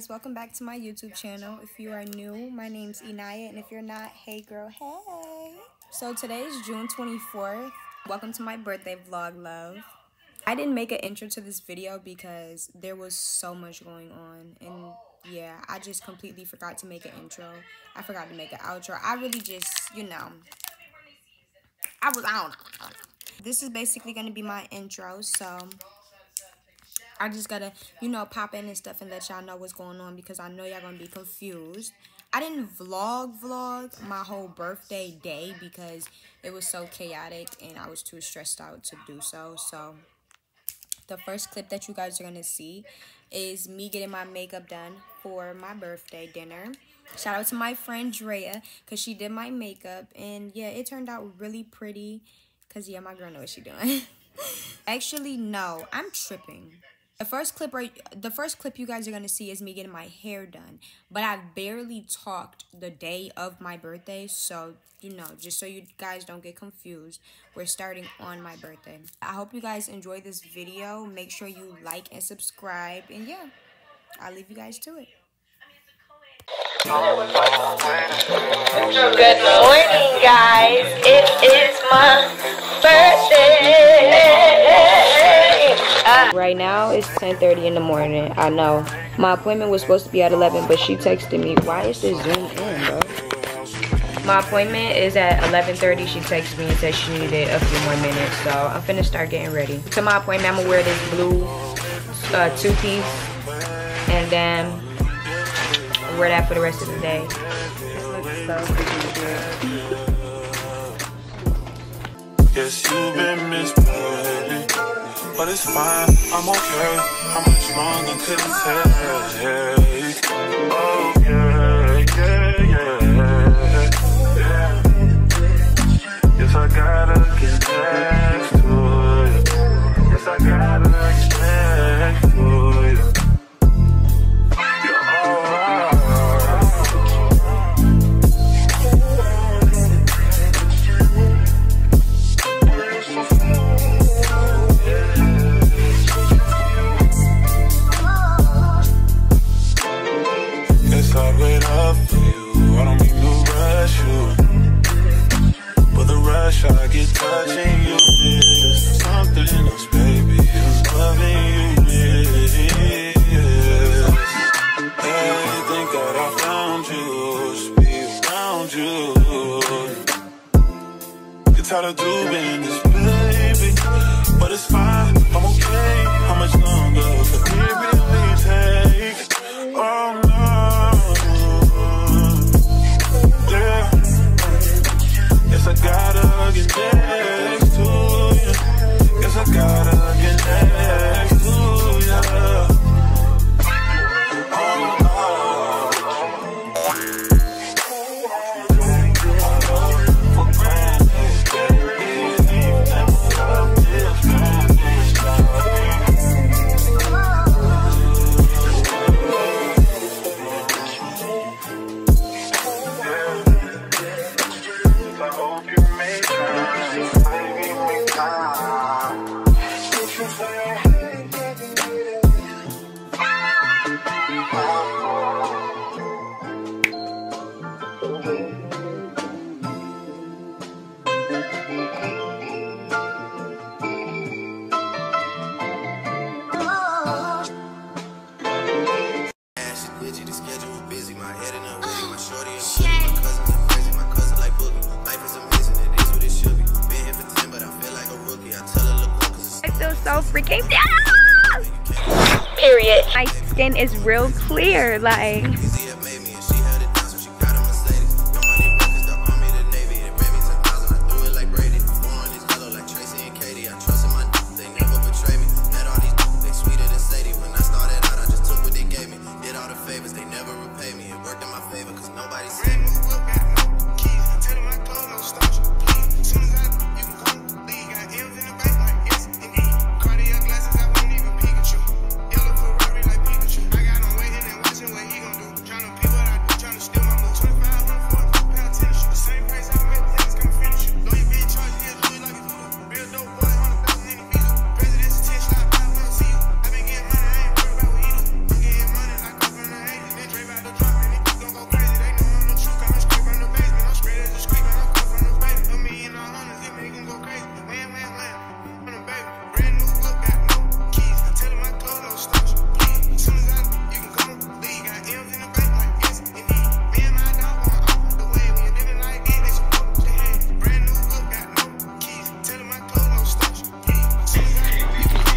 guys, welcome back to my YouTube channel. If you are new, my name's Enyia, and if you're not, hey girl, hey. So today is June 24th. Welcome to my birthday vlog, love. I didn't make an intro to this video because there was so much going on, and yeah, I just completely forgot to make an intro. I forgot to make an outro. I really just, you know, I was, I don't know. This is basically going to be my intro, so I just gotta, you know, pop in and stuff and let y'all know what's going on because I know y'all gonna be confused. I didn't vlog vlog my whole birthday day because it was so chaotic and I was too stressed out to do so. So the first clip that you guys are gonna see is me getting my makeup done for my birthday dinner. Shout out to my friend Drea because she did my makeup and yeah, it turned out really pretty because yeah, my girl knows what she doing. Actually, no, I'm tripping. The first clip right the first clip you guys are gonna see is me getting my hair done. But I barely talked the day of my birthday, so you know, just so you guys don't get confused, we're starting on my birthday. I hope you guys enjoy this video. Make sure you like and subscribe, and yeah, I'll leave you guys to it. Good morning, guys. It is my Right now it's 10:30 in the morning. I know my appointment was supposed to be at 11, but she texted me. Why is this Zoom in, bro? My appointment is at 11:30. She texted me and said she needed a few more minutes, so I'm finna start getting ready. To my appointment, I'm gonna wear this blue uh, two-piece, and then wear that for the rest of the day. This looks so freaking good. Yes, you've been misbehaving, but it's fine. I'm okay. How much longer could it take? Oh yeah, yeah, yeah, yeah. Yes, I gotta get next is real clear, like.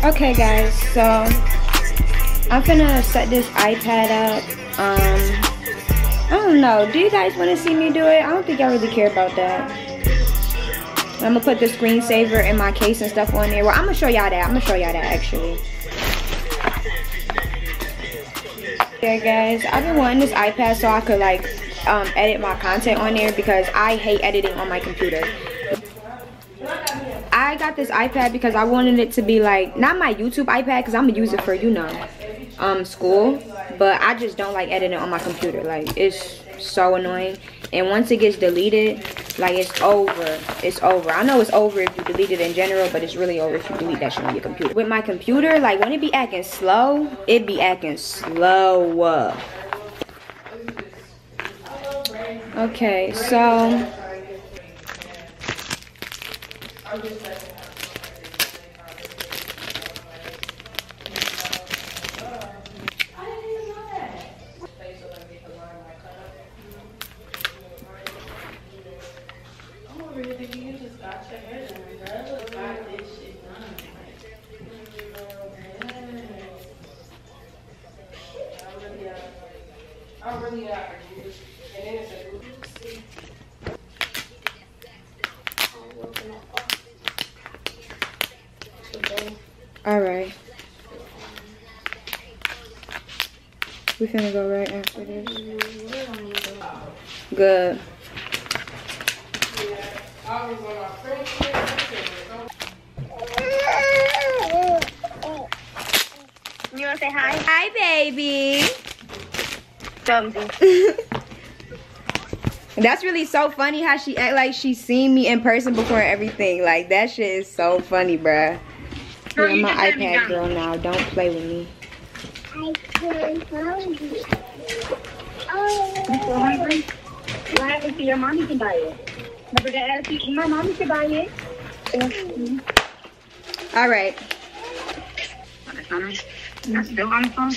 Okay, guys, so I'm gonna set this iPad up. Um, I don't know. Do you guys want to see me do it? I don't think I really care about that. I'm gonna put the screensaver in my case and stuff on there. Well, I'm gonna show y'all that. I'm gonna show y'all that actually. Yeah, guys, I've been wanting this iPad so I could like um, edit my content on there because I hate editing on my computer. I got this iPad because I wanted it to be like not my YouTube iPad because I'm gonna use it for you know um school but I just don't like editing on my computer. Like it's so annoying. And once it gets deleted like it's over. It's over. I know it's over if you delete it in general but it's really over if you delete that shit on your computer. With my computer like when it be acting slow it be acting slow okay so All Good. You wanna say hi? Hi, baby. That's really so funny how she act like she's seen me in person before everything. Like that shit is so funny, bruh. Girl, Yeah, you I'm an iPad girl now. Don't play with me. You so hungry? What happened to your mommy can buy it? Remember that attitude? My mommy can buy it. All right. Still on the phone?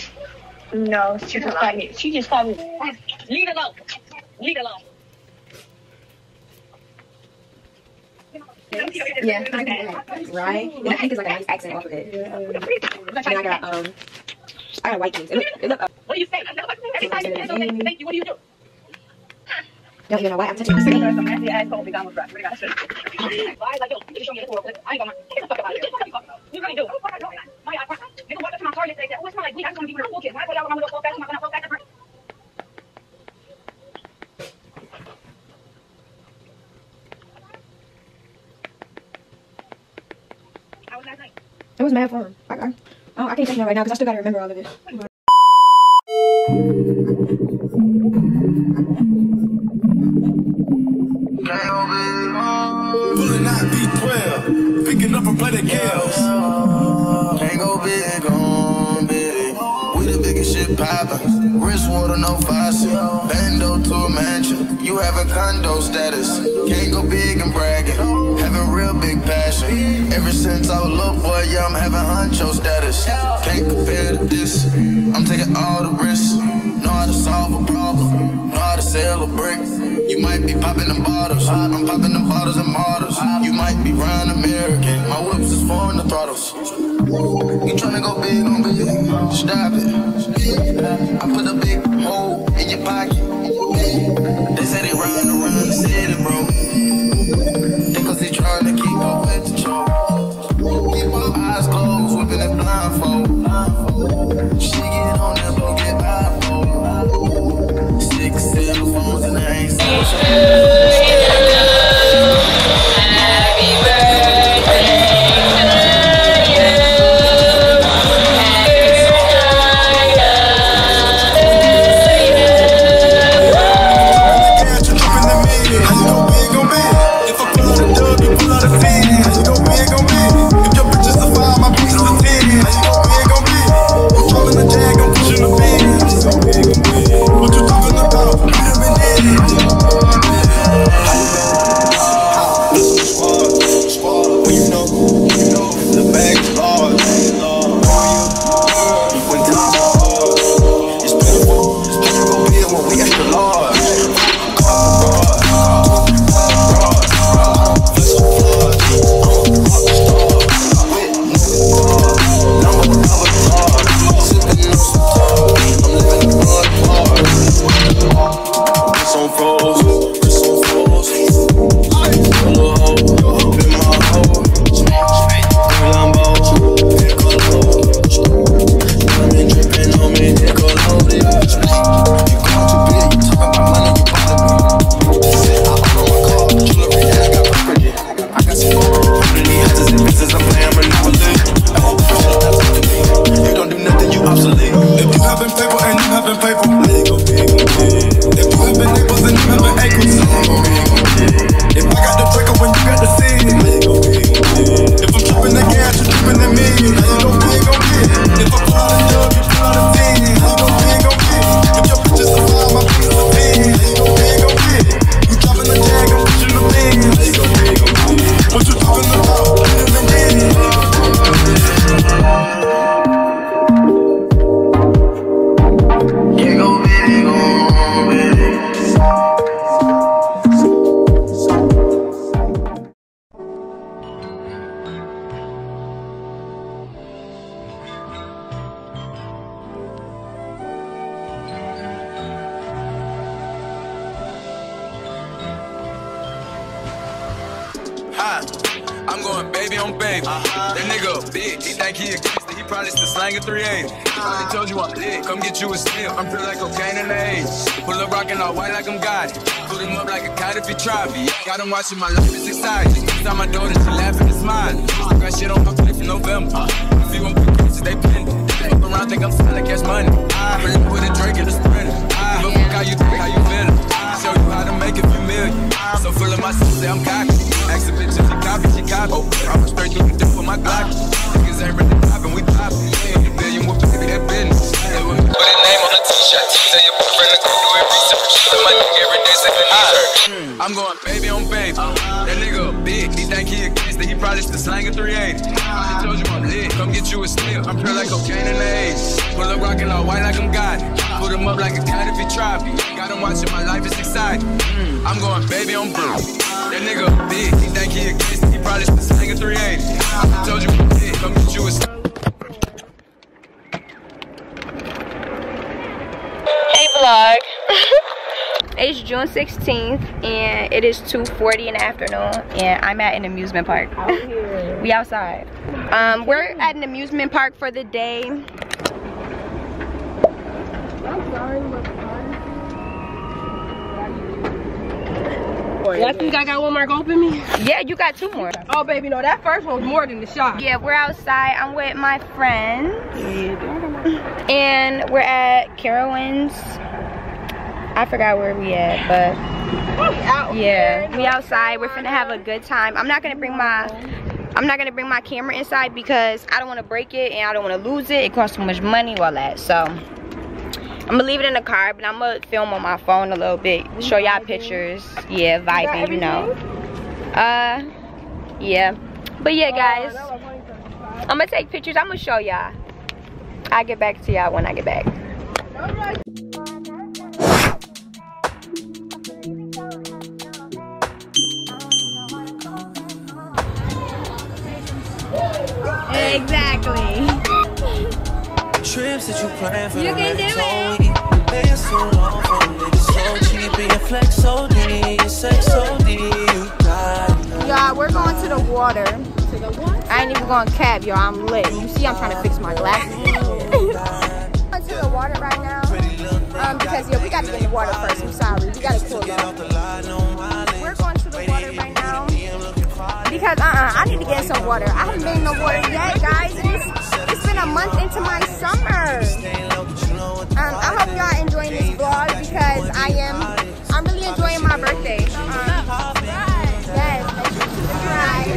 No, she just called me. She just called me. Leave it alone. Leave it alone. Yeah. Right? And I think it's like a nice accent off of it. And I got um, I got white things. It look, it look, uh, What do you say? Every time you say thank you. What do you do? Don't even know why I'm touching Some this. nasty asshole big on the. What do you got? Why? Like, yo, you show me this real. I ain't gonna. Get the fuck out of here. What are you talking about? You really do. My eye. Nigga walked up to my car yesterday. Said, "Oh, it smell like weed." I just want to give you a cool kiss. When I tell y'all I'm gonna go fast, I'm not gonna go fast. Was? It was mad fun. I, I, oh, I can't take that right now because I still gotta remember all of this. From Planet Gales. Can't go big on big. We the biggest shit poppin'. Wrist water, no faucet. Bando to a mansion. You have a condo status. Can't go big and bragging. Having real big passion. Ever since I was a little boy, yeah, I'm having honcho status. Can't compare to this. I'm taking all the risks. Know how to solve a problem. Sell a brick. You might be popping them bottles. I'm popping them bottles and models. You might be round American. My whips is foreign the throttles. You tryna go big on big? Stop it. I put a big hole in your pocket. They say they run around the city, bro. Going baby on baby. That nigga a bitch. He think he a gangster. He probably still slanging 380. Probably told you I'm lit. Come get you a sip. I'm feel like cocaine in the age. Pull up rockin' all white like I'm God. Put him up like a kite if he try me. Got him watching my life is exciting. Inside my door, she laughing and smiling. Still got shit on my plate from November. If you want pieces, they pin Fuck around, think I'm selling cash money. I'm really with a Drake in the sprinter. So full of myself, say I'm cocky. Ask a bitch if she copy, she copy. Oh, I'm straight through the dip with my Glock. Niggas ain't really poppin', we poppin'. Yeah, billion with baby, that business. Put a name on the t-shirt. Tell your boyfriend to go do it research. Tell my nigga every day, say the knees hmm, I'm going baby on baby. That nigga a bitch. He think he a gangster. He probably still slanging 380. Probably told you I'm. Come get you a slip. I'm pure like cocaine in the age. Pull up rockin' all white like I'm God. Put him up like a cat if he try me. Got him watching my life is exciting. Mm, I'm going baby on blue. That nigga a bitch. He think he a gangster. He probably still slanging 380. I told you I'm lit. Come get you a slip. Hey vlog. it's June 16th and it is 2.40 in the afternoon and I'm at an amusement park. We outside. Um, we're at an amusement park for the day. I think I got one more open me. Yeah, you got two more. Oh, baby, no, that first one was more than the shot. Yeah, we're outside. I'm with my friends. And we're at Carowinds. I forgot where we at, but yeah, we outside. We're finna have a good time. I'm not gonna bring my I'm not gonna bring my camera inside because I don't wanna break it and I don't wanna lose it. It costs too much money, all that. So I'm gonna leave it in the car, but I'm gonna film on my phone a little bit, show y'all pictures. Yeah, vibing, you know. Uh, yeah. But yeah, guys, I'm gonna take pictures. I'm gonna show y'all. I'll get back to y'all when I get back. Exactly. Trips that you plan for You can do it. it. Been so long for niggas so cheap and your flex so D, your sex so D. You got. Y'all, we're going to the water. I ain't even going cab, y'all. I'm lit. You see, I'm trying to fix my glasses. going to the water right now. Um, because yeah, we gotta get in the water first. I'm sorry, we gotta cool off. Because uh-uh, I need to get some water. I haven't been in the water yet, guys. It's, it's been a month into my summer. Um, I hope y'all enjoying this vlog because I am. I'm really enjoying my birthday. Um, yes, subscribe.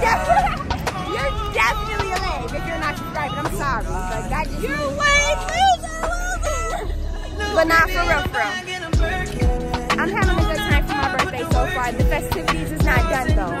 You're definitely a lame if you're not subscribed. I'm sorry, but that just you're lame. But not for real, for real. I'm having a good time for my birthday so far. The festivities is not done though.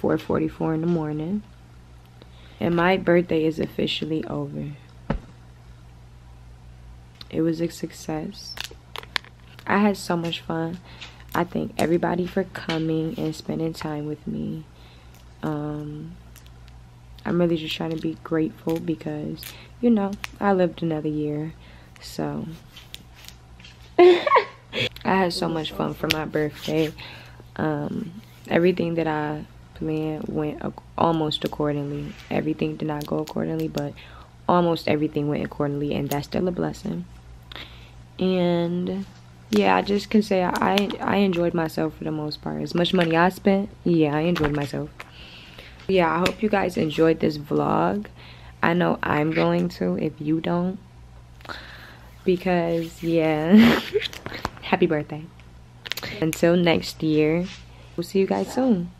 4.44 in the morning. And my birthday is officially over. It was a success. I had so much fun. I thank everybody for coming and spending time with me. Um, I'm really just trying to be grateful because, you know, I lived another year. So, I had so much fun for my birthday. Um, everything that I plan went almost accordingly. Everything did not go accordingly, but almost everything went accordingly, and that's still a blessing. And yeah, I just can say I I enjoyed myself for the most part. As much money I spent, yeah, I enjoyed myself. Yeah, I hope you guys enjoyed this vlog. I know I'm going to if you don't. Because, yeah. Happy birthday. Until next year, we'll see you guys soon.